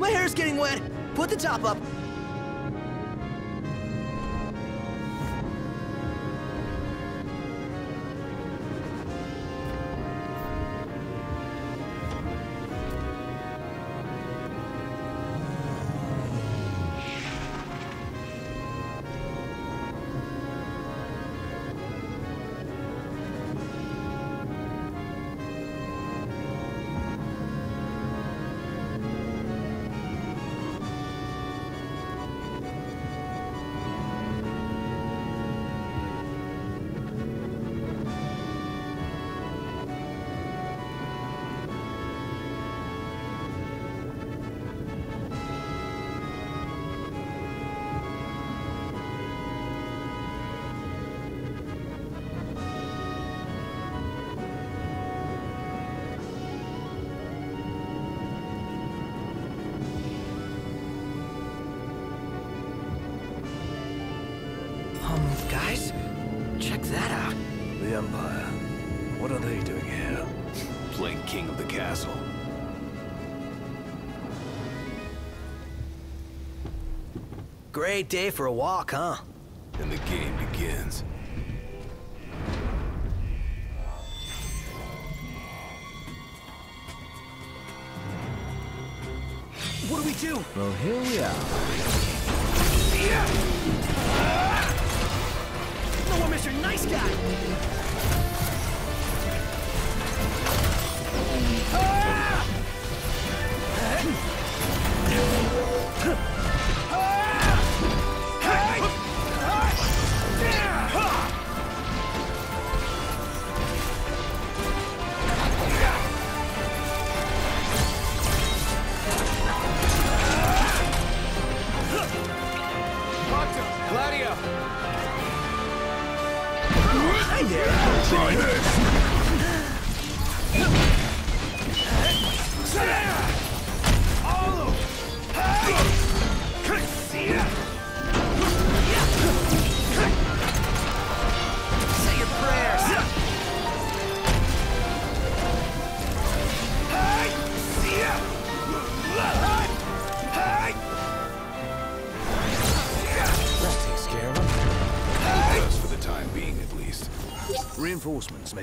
My hair's getting wet! Put the top up! Castle. Great day for a walk, huh? And the game begins. What do we do? Well, here we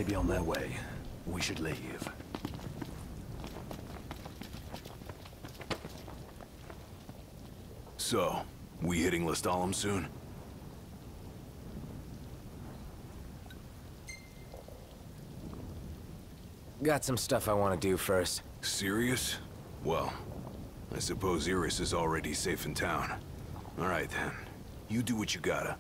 be on their way. We should leave. So, we hitting Lestallum soon? Got some stuff I want to do first. Serious? Well, I suppose Iris is already safe in town. All right, then. You do what you gotta.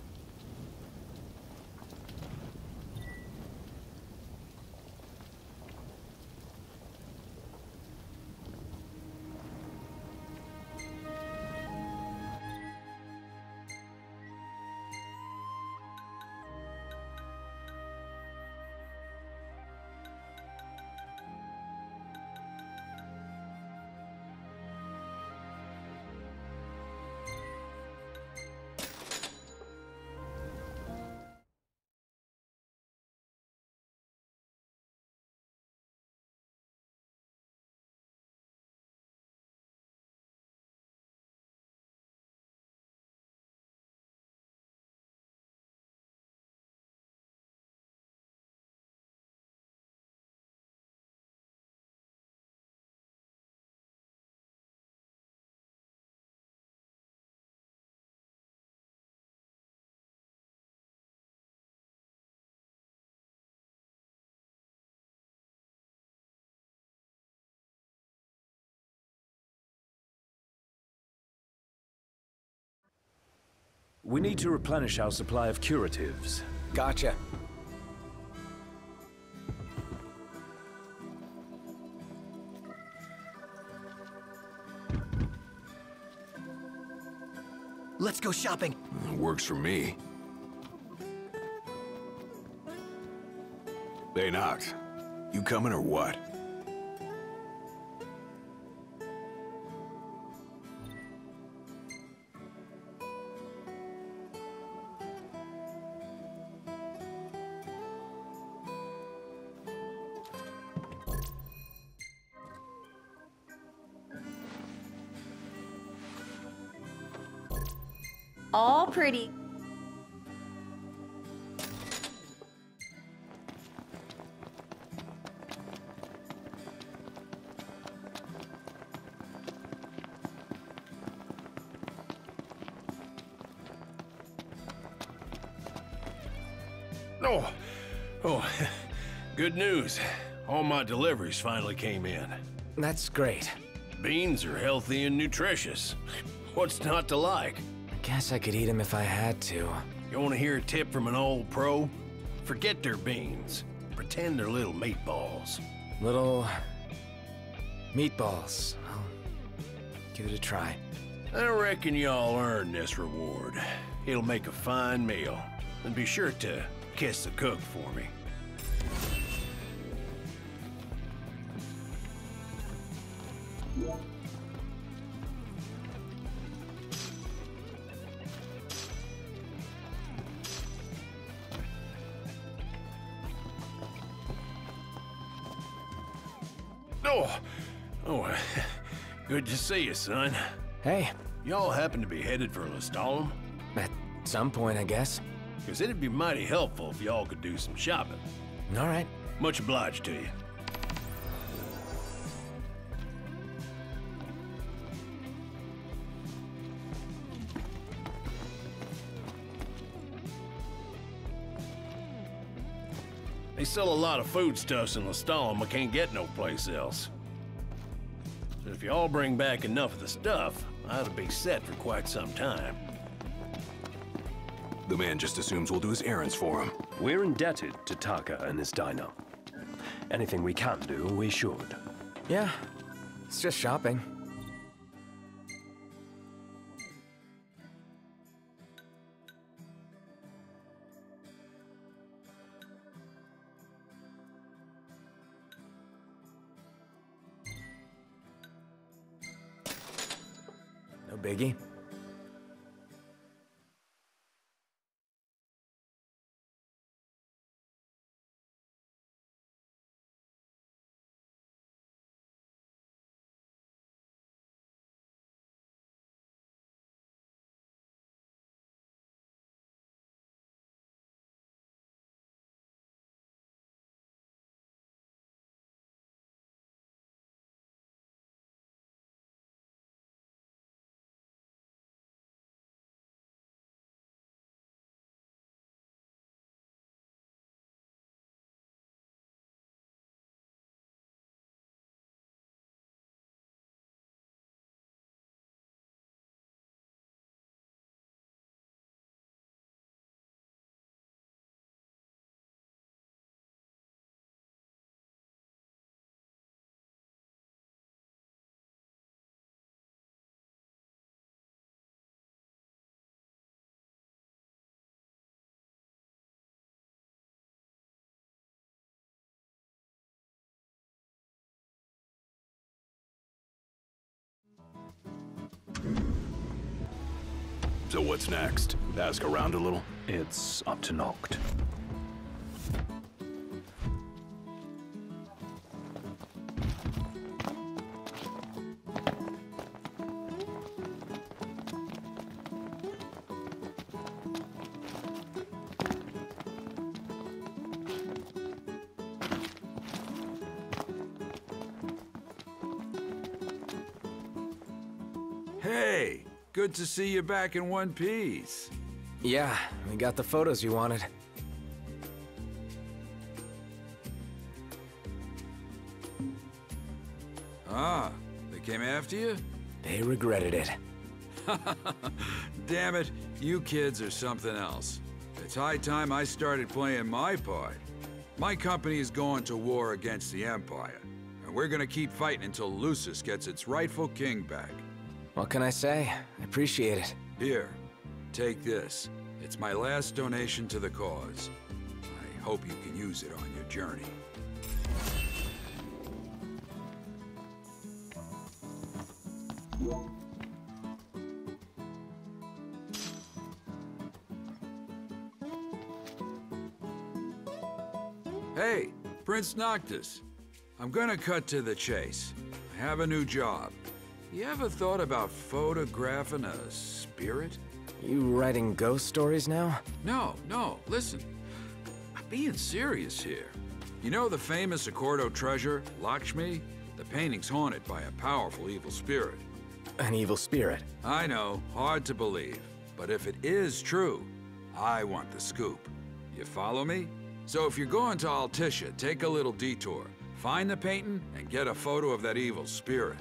We need to replenish our supply of curatives. Gotcha. Let's go shopping. Works for me. Hey, Noct. You coming or what? News. All my deliveries finally came in. That's great. Beans are healthy and nutritious. What's not to like? I Guess I could eat them if I had to. You want to hear a tip from an old pro? Forget their beans. Pretend they're little meatballs. Little... meatballs. I'll give it a try. I reckon y'all earn this reward. It'll make a fine meal. And be sure to kiss the cook for me. Good to see you, son. Hey, Y'all happen to be headed for Lestallum? at some point, I guess. Because it'd be mighty helpful if y'all could do some shopping. All right. Much obliged to you. They sell a lot of foodstuffs in Lestallum I can't get no place else. So if y'all bring back enough of the stuff, I'll be set for quite some time. The man just assumes we'll do his errands for him. We're indebted to Takka and his diner. Anything we can do, we should. Yeah, it's just shopping. So what's next? Ask around a little? It's up to Noct. Good to see you back in one piece. Yeah, we got the photos you wanted. Ah, they came after you? They regretted it. Damn it, you kids are something else. It's high time I started playing my part. My company is going to war against the Empire, and we're gonna keep fighting until Lucis gets its rightful king back. What can I say? I appreciate it. Here, take this. It's my last donation to the cause. I hope you can use it on your journey. Hey, Prince Noctis. I'm gonna cut to the chase. I have a new job. You ever thought about photographing a spirit? You writing ghost stories now? No, no, listen. I'm being serious here. You know the famous Accordo treasure, Lakshmi? The painting's haunted by a powerful evil spirit. An evil spirit. I know, hard to believe. But if it is true, I want the scoop. You follow me? So if you're going to Altissia, take a little detour. Find the painting and get a photo of that evil spirit.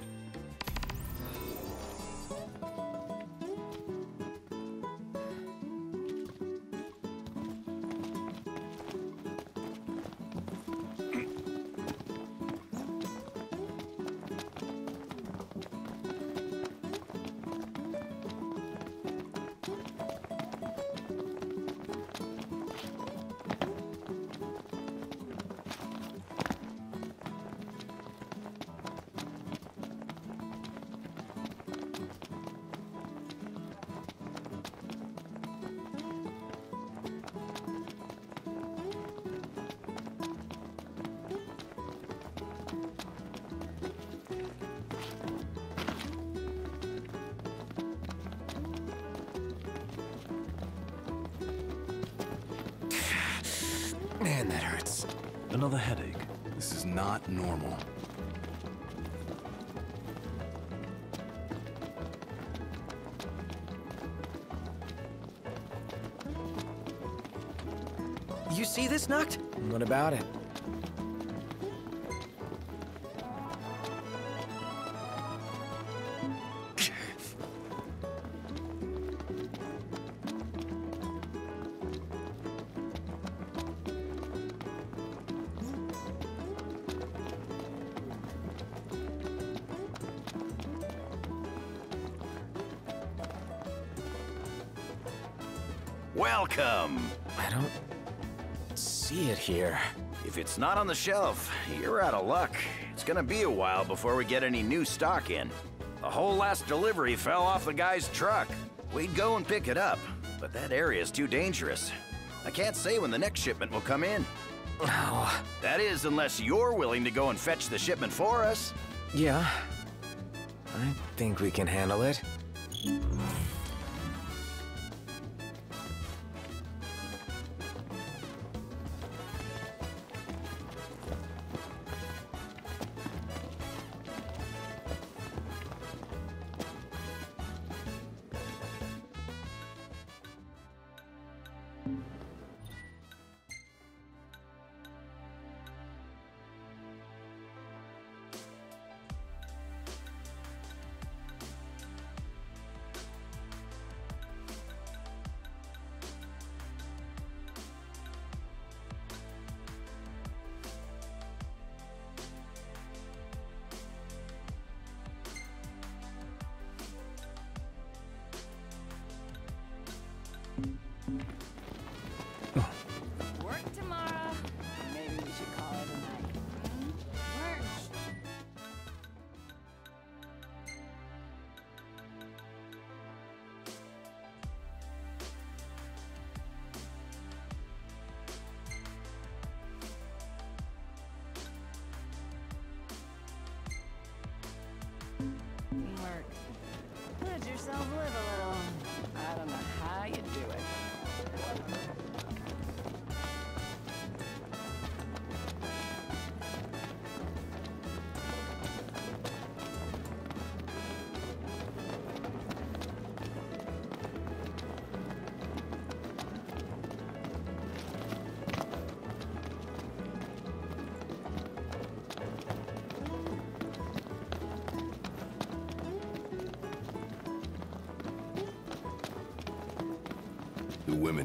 Man, that hurts. Another headache. This is not normal. You see this, Noct? What about it? See it here. If it's not on the shelf, you're out of luck. It's gonna be a while before we get any new stock in. The whole last delivery fell off the guy's truck. We'd go and pick it up, but that area's too dangerous. I can't say when the next shipment will come in. Oh, That is, unless you're willing to go and fetch the shipment for us. yeah. I think we can handle it. Work. Let yourself live a little. I don't know how you do it.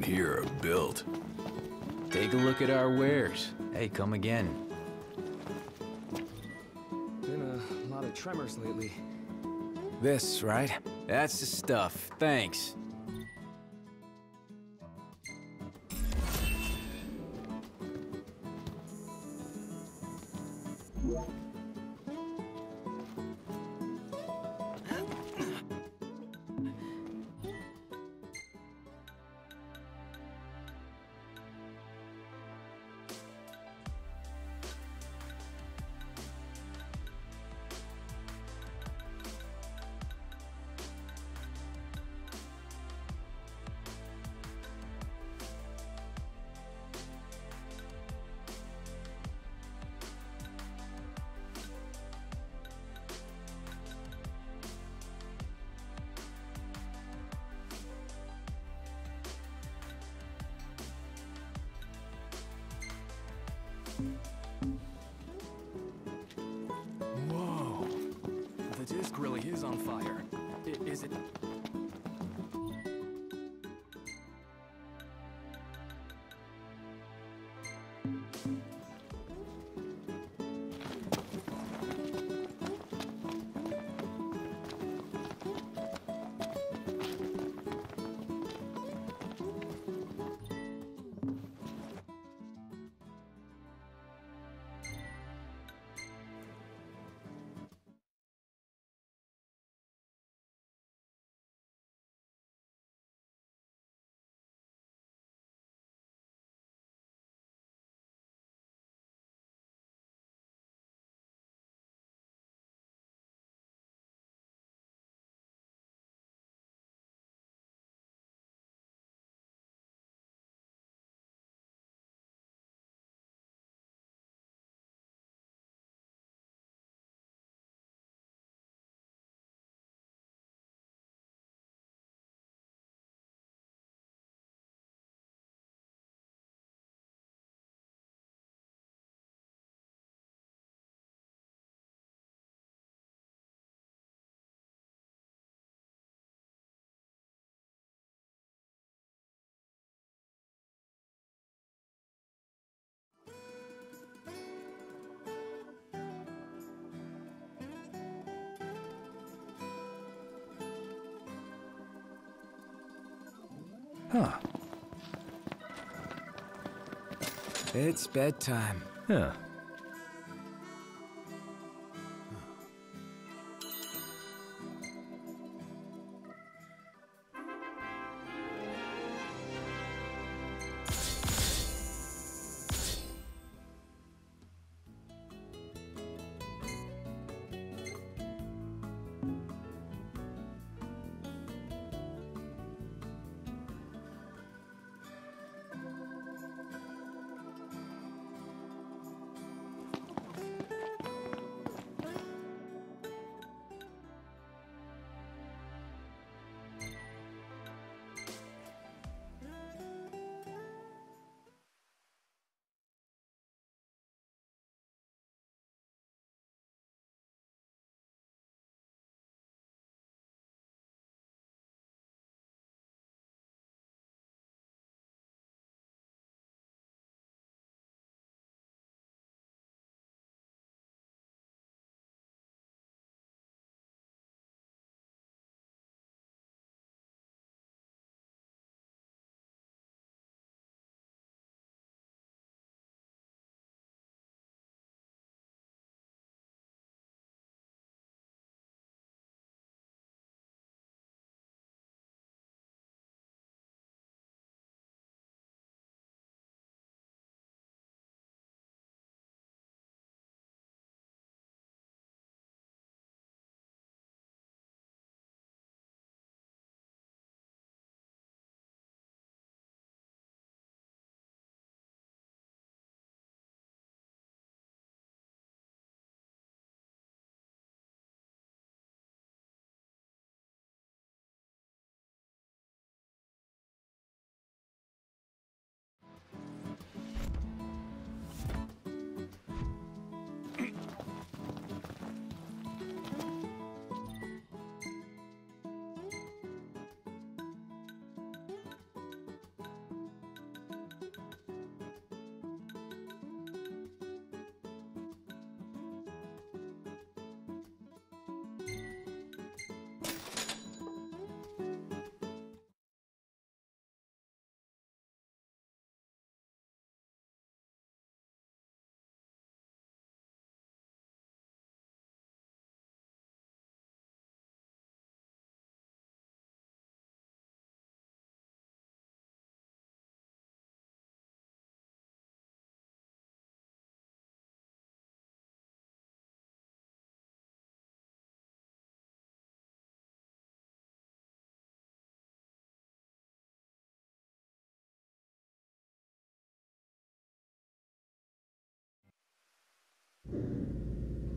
The here are built. Take a look at our wares. Hey, come again. Been a lot of tremors lately. This, right? That's the stuff. Thanks. Disc really is on fire. I- is it... Huh. It's bedtime. Yeah.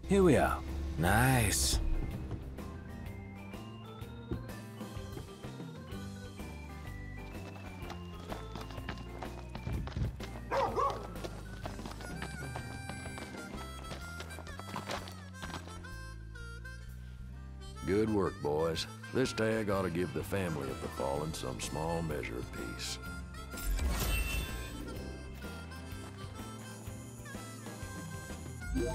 Here we are. Nice. Good work, boys. This tag ought to give the family of the fallen some small measure of peace. Yeah.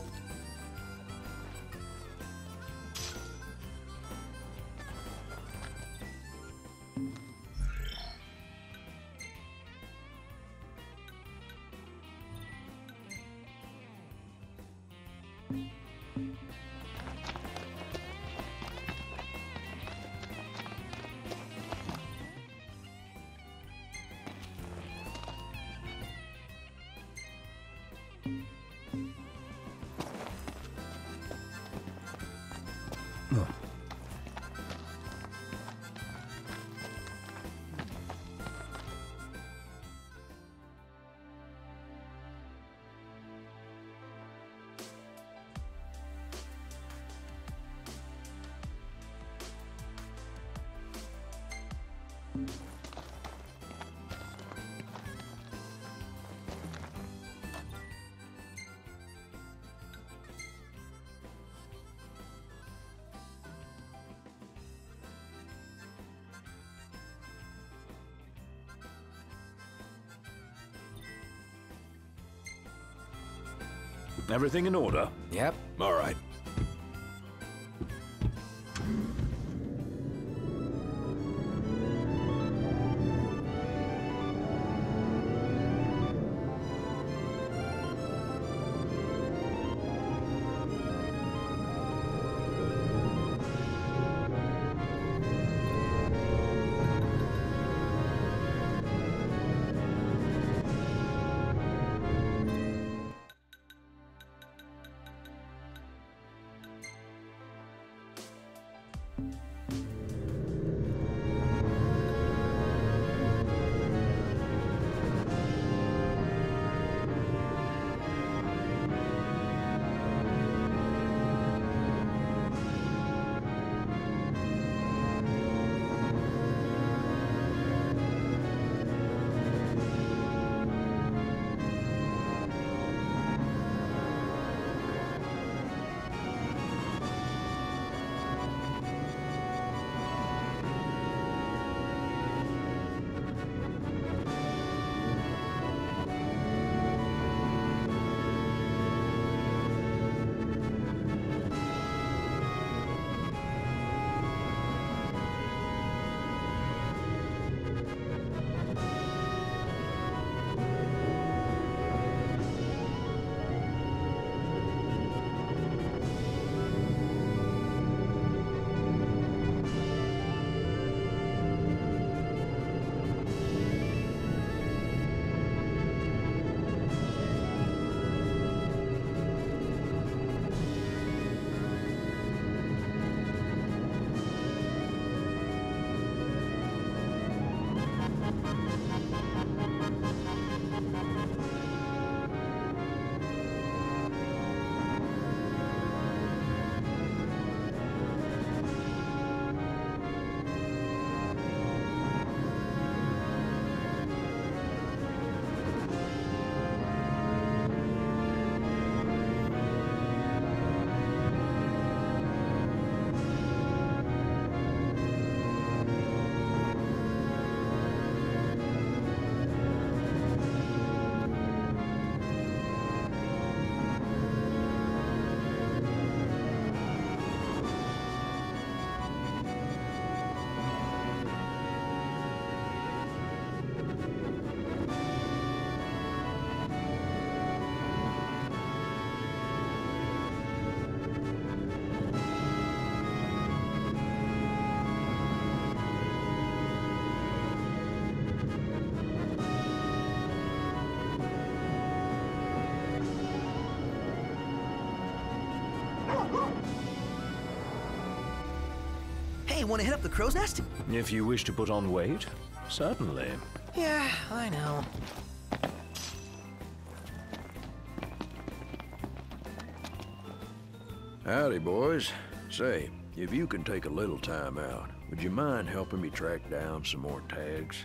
Everything in order? Yep. All right. Hey, wanna hit up the crow's nest? If you wish to put on weight, certainly. Yeah, I know. Howdy, boys. Say, if you can take a little time out, would you mind helping me track down some more tags?